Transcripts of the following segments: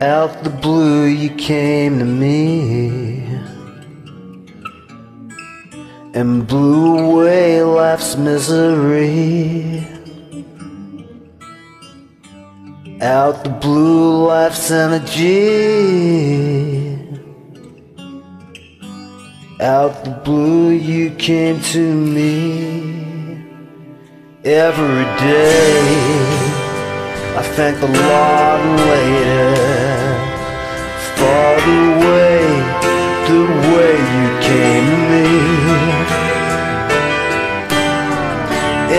Out the blue, you came to me and blew away life's misery. Out the blue, life's energy. Out the blue, you came to me every day. I thank the Lord later the way, the way you came to me.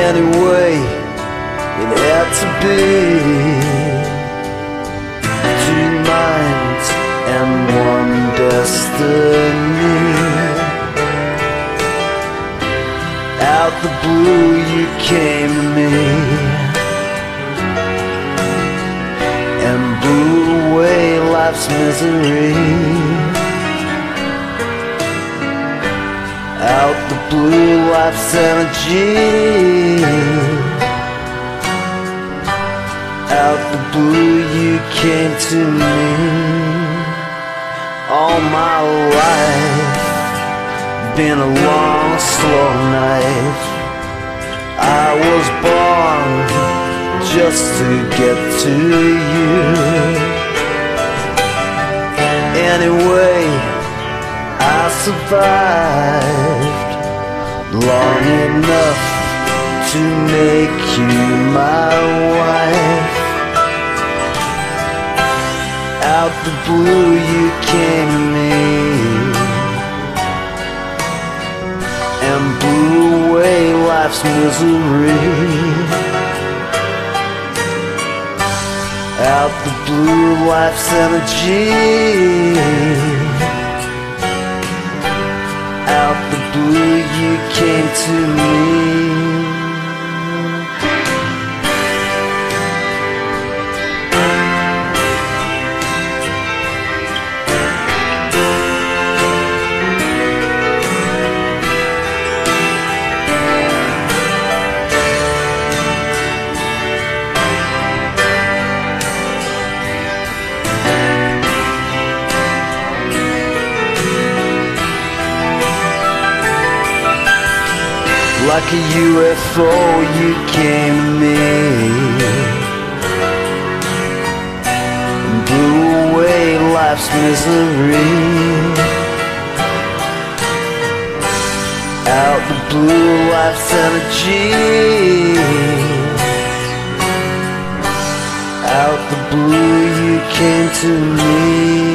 Anyway, it had to be two minds and one destiny. Out the blue, you came to me. Life's misery. Out the blue, life's energy. Out the blue, you came to me. All my life, been a long, slow night. I was born just to get to you. Anyway, I survived long enough to make you my wife. Out the blue, you came to me and blew away life's misery. Out the blue life's energy out the blue you came to me Like a UFO you came to me And blew away life's misery. Out the blue life's energy Out the blue you came to me